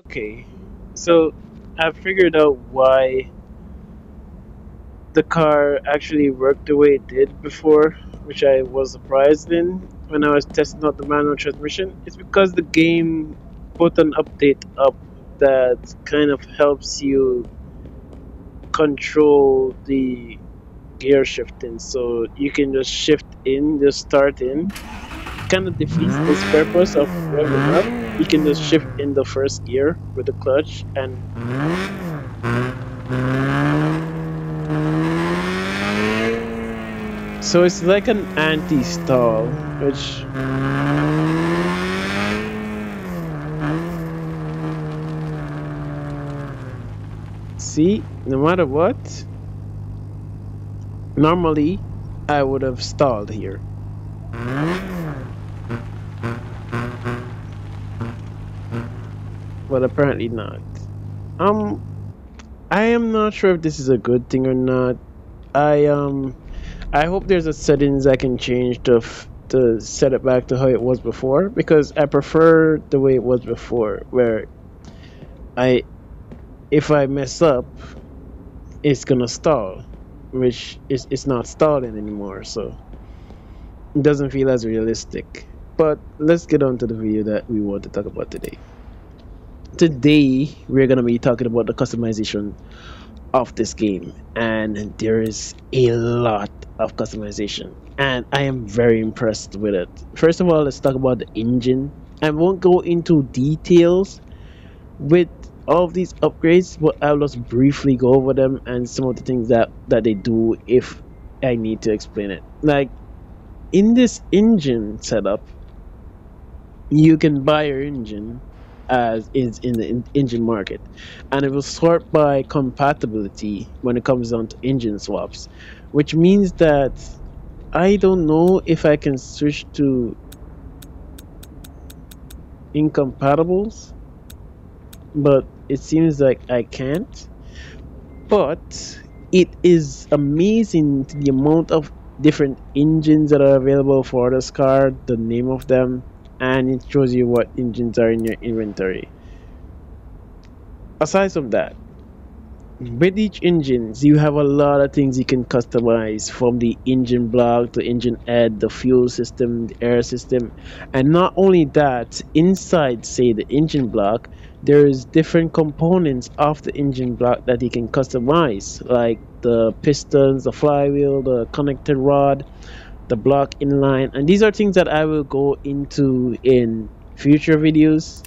Okay, so I figured out why the car actually worked the way it did before, which I was surprised in when I was testing out the manual transmission. It's because the game put an update up that kind of helps you control the gear shifting. So you can just shift in just start in. Kind of defeats this purpose of revving up you can just shift in the first gear with the clutch and so it's like an anti-stall which see no matter what normally I would have stalled here but apparently not um I am not sure if this is a good thing or not I um I hope there's a settings I can change to to set it back to how it was before because I prefer the way it was before where I if I mess up, it's gonna stall, which is it's not stalling anymore, so it doesn't feel as realistic. But let's get on to the video that we want to talk about today. Today we're gonna be talking about the customization of this game, and there is a lot of customization, and I am very impressed with it. First of all, let's talk about the engine. I won't go into details with all of these upgrades but i'll just briefly go over them and some of the things that that they do if i need to explain it like in this engine setup you can buy your engine as is in the engine market and it will sort by compatibility when it comes down to engine swaps which means that i don't know if i can switch to incompatibles but it seems like I can't. But it is amazing the amount of different engines that are available for this car, the name of them, and it shows you what engines are in your inventory. Aside from that, with each engines you have a lot of things you can customize from the engine block to engine head the fuel system the air system and not only that inside say the engine block there's different components of the engine block that you can customize like the pistons the flywheel the connected rod the block inline and these are things that i will go into in future videos.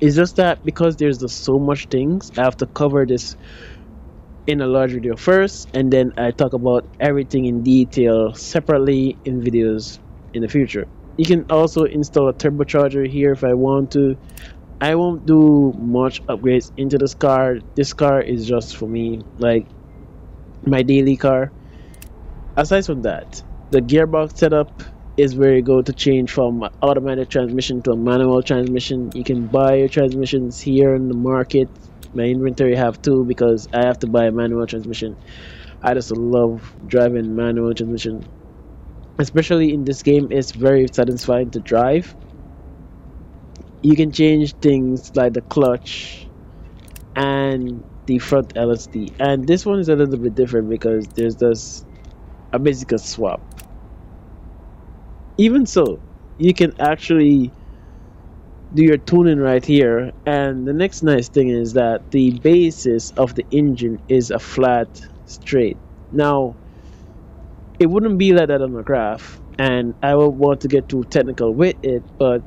It's just that because there's just so much things i have to cover this in a large video first and then i talk about everything in detail separately in videos in the future. You can also install a turbocharger here if i want to. I won't do much upgrades into this car. This car is just for me like my daily car. Aside from that the gearbox setup is where you go to change from automatic transmission to a manual transmission. You can buy your transmissions here in the market. My inventory have two because I have to buy a manual transmission. I just love driving manual transmission. Especially in this game it's very satisfying to drive. You can change things like the clutch and the front LSD and this one is a little bit different because there's this a basic swap even so you can actually do your tuning right here. And the next nice thing is that the basis of the engine is a flat straight. Now it wouldn't be like that on a graph and I would want to get too technical with it but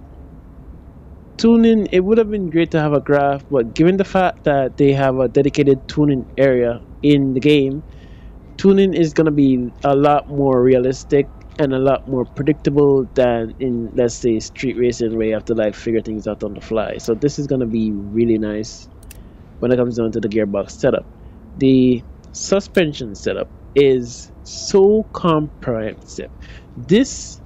tuning it would have been great to have a graph but given the fact that they have a dedicated tuning area in the game tuning is going to be a lot more realistic and a lot more predictable than in let's say street racing where you have to like figure things out on the fly. So this is going to be really nice when it comes down to the gearbox setup. The suspension setup is so comprehensive. This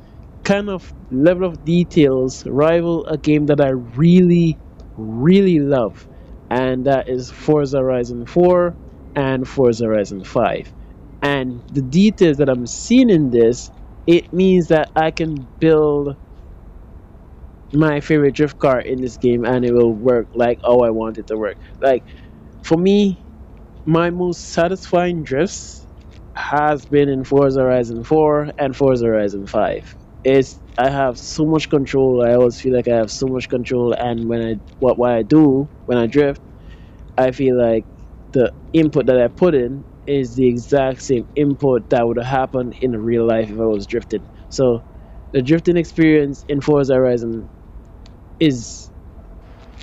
kind of level of details rival a game that i really really love and that is forza horizon 4 and forza horizon 5 and the details that i'm seeing in this it means that I can build my favorite drift car in this game and it will work like how I want it to work. Like for me, my most satisfying drifts has been in Forza Horizon 4 and Forza Horizon 5. It's I have so much control. I always feel like I have so much control and when I what what I do when I drift, I feel like the input that I put in is the exact same input that would have happened in real life if I was drifting. So the drifting experience in Forza Horizon is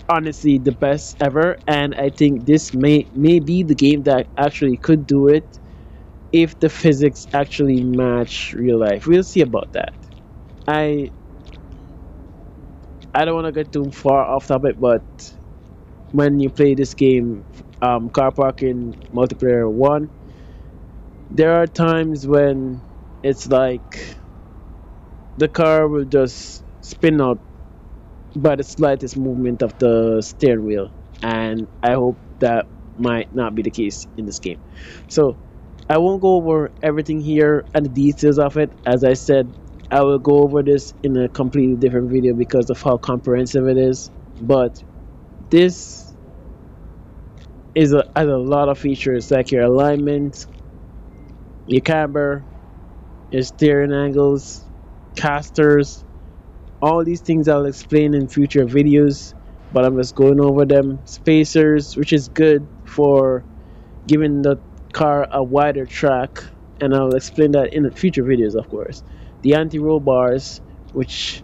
honestly the best ever, and I think this may may be the game that actually could do it if the physics actually match real life. We'll see about that. I I don't want to get too far off topic, but when you play this game, um, car parking multiplayer one, there are times when it's like the car will just spin out by the slightest movement of the steering wheel, and I hope that might not be the case in this game. So I won't go over everything here and the details of it. As I said, I will go over this in a completely different video because of how comprehensive it is. But this is a, has a lot of features like your alignment, your camber, your steering angles, casters, all these things I'll explain in future videos, but I'm just going over them. Spacers, which is good for giving the car a wider track, and I'll explain that in future videos, of course. The anti-roll bars, which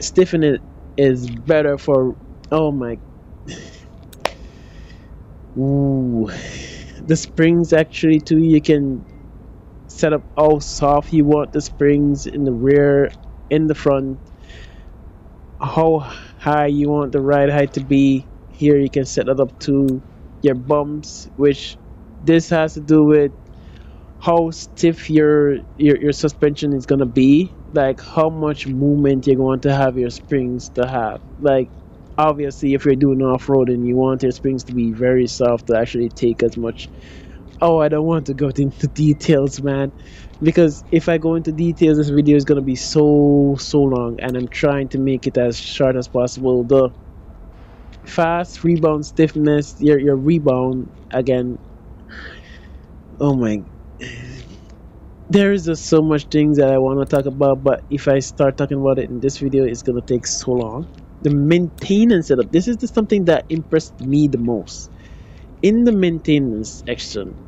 stiffen it is better for oh my Ooh. the springs actually too. You can set up how soft you want the springs in the rear in the front. How high you want the ride height to be. Here you can set that up to your bumps which this has to do with how stiff your your, your suspension is gonna be. Like how much movement you're going to have your springs to have. Like obviously if you're doing off-roading you want your springs to be very soft to actually take as much oh i don't want to go into details man. Because if i go into details this video is going to be so so long and i'm trying to make it as short as possible. The fast rebound stiffness your, your rebound again. Oh my there is just so much things that i want to talk about but if i start talking about it in this video it's going to take so long the maintenance setup. This is the something that impressed me the most. In the maintenance section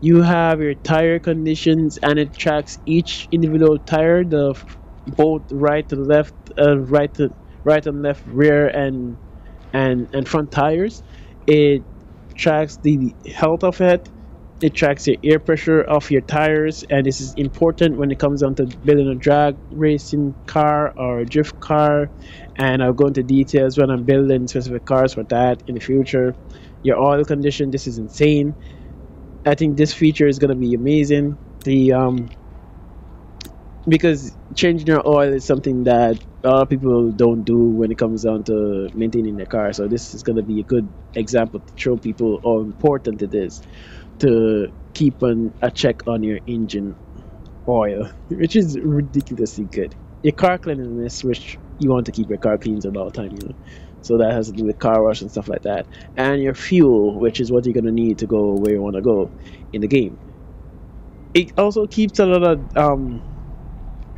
you have your tire conditions and it tracks each individual tire the both right to left uh, right to right and left rear and and and front tires. It tracks the health of it it tracks your air pressure of your tires and this is important when it comes down to building a drag racing car or a drift car and i'll go into details when i'm building specific cars for that in the future your oil condition this is insane I think this feature is gonna be amazing. The um because changing your oil is something that a lot of people don't do when it comes down to maintaining their car. So this is gonna be a good example to show people how important it is to keep an, a check on your engine oil, which is ridiculously good. Your car cleanliness, which you want to keep your car clean at all time, you know. So that has to do with car wash and stuff like that. And your fuel, which is what you're gonna need to go where you wanna go in the game. It also keeps a lot of um,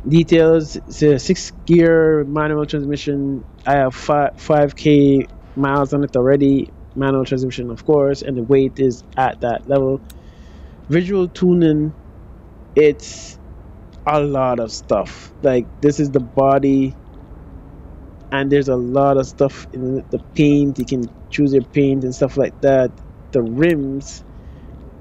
details. It's a six gear manual transmission. I have five five k miles on it already. Manual transmission, of course, and the weight is at that level. Visual tuning, it's a lot of stuff. Like this is the body and there's a lot of stuff in the paint you can choose your paint and stuff like that the rims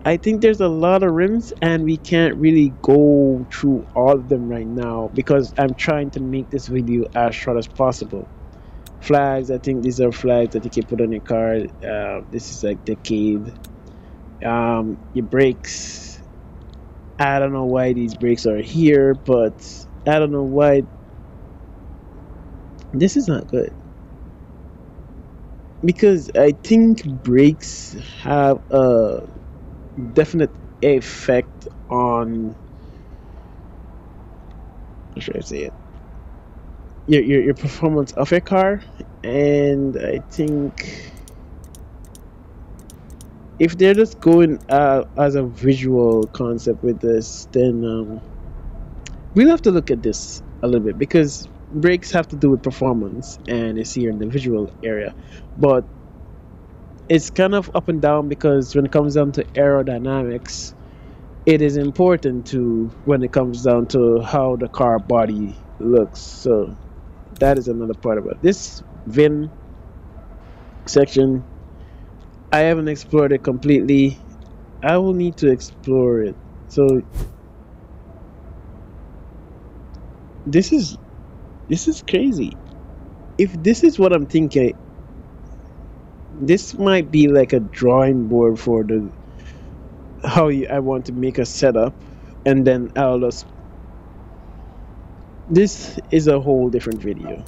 i think there's a lot of rims and we can't really go through all of them right now because i'm trying to make this video as short as possible flags i think these are flags that you can put on your car uh, this is like decade um, your brakes i don't know why these brakes are here but i don't know why this is not good. Because I think brakes have a definite effect on how should I say it? Your, your, your performance of your car and I think if they're just going uh, as a visual concept with this then um, we'll have to look at this a little bit because brakes have to do with performance and it's here in the visual area. But it's kind of up and down because when it comes down to aerodynamics it is important to when it comes down to how the car body looks. So that is another part of it this VIN section. I haven't explored it completely. I will need to explore it. So this is this is crazy. If this is what I'm thinking this might be like a drawing board for the how you, I want to make a setup and then I'll just this is a whole different video.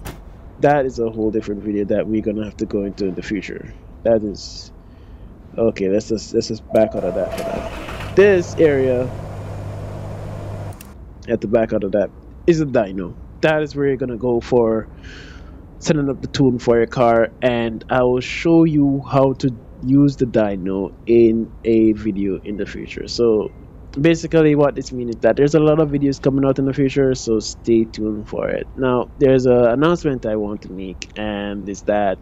That is a whole different video that we're gonna have to go into in the future. That is okay let's just let's just back out of that for now. This area at the back out of that is a dyno that is where you're gonna go for setting up the tune for your car and I will show you how to use the dyno in a video in the future. So basically what this means is that there's a lot of videos coming out in the future so stay tuned for it. Now there's an announcement I want to make and is that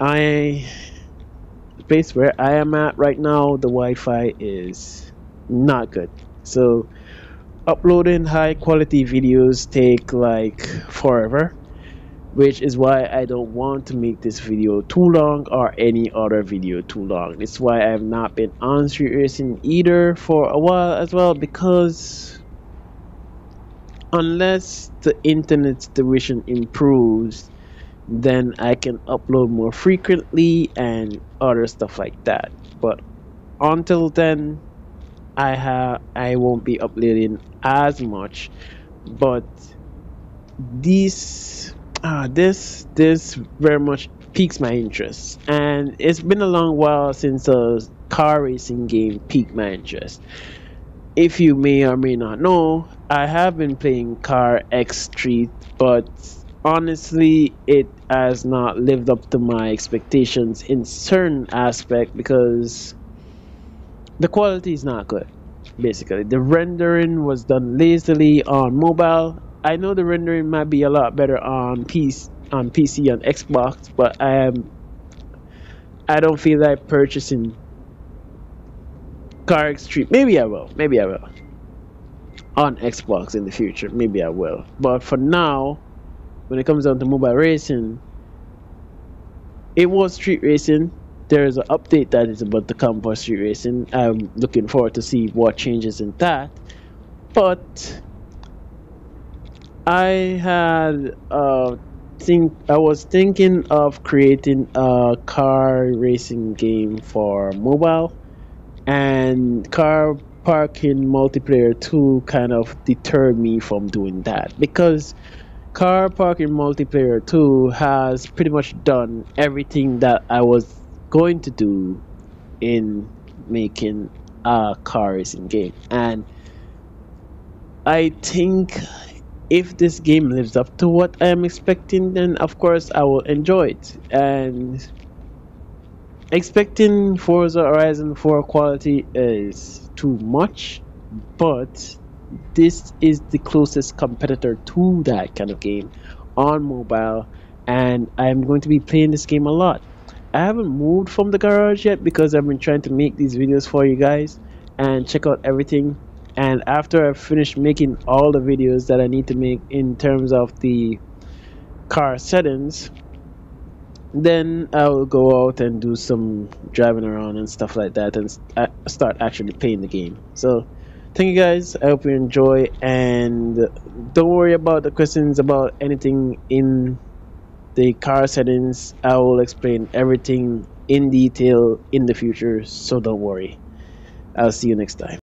I the place where I am at right now the Wi-Fi is not good. So uploading high quality videos take like forever which is why I don't want to make this video too long or any other video too long. It's why I have not been on street racing either for a while as well because unless the internet situation improves then I can upload more frequently and other stuff like that. But until then I have I won't be uploading as much but these ah, this this very much piques my interest, and it's been a long while since a car racing game piqued my interest. If you may or may not know, I have been playing CarX Street, but honestly, it has not lived up to my expectations in certain aspect because the quality is not good. Basically, the rendering was done lazily on mobile I know the rendering might be a lot better on PC on PC Xbox, but I am I don't feel like purchasing Car Street. Maybe I will. Maybe I will. On Xbox in the future, maybe I will. But for now, when it comes down to mobile racing, it was street racing. There is an update that is about to come for street racing. I'm looking forward to see what changes in that. But I had uh think I was thinking of creating a car racing game for mobile and car parking multiplayer 2 kind of deterred me from doing that because car parking multiplayer 2 has pretty much done everything that I was going to do in making a car racing game. And I think if this game lives up to what I am expecting, then of course I will enjoy it. And expecting Forza Horizon 4 quality is too much, but this is the closest competitor to that kind of game on mobile, and I'm going to be playing this game a lot. I haven't moved from the garage yet because I've been trying to make these videos for you guys and check out everything and after I finish making all the videos that I need to make in terms of the car settings then I will go out and do some driving around and stuff like that and uh, start actually playing the game. So thank you guys. I hope you enjoy. And don't worry about the questions about anything in the car settings. I will explain everything in detail in the future so don't worry. I'll see you next time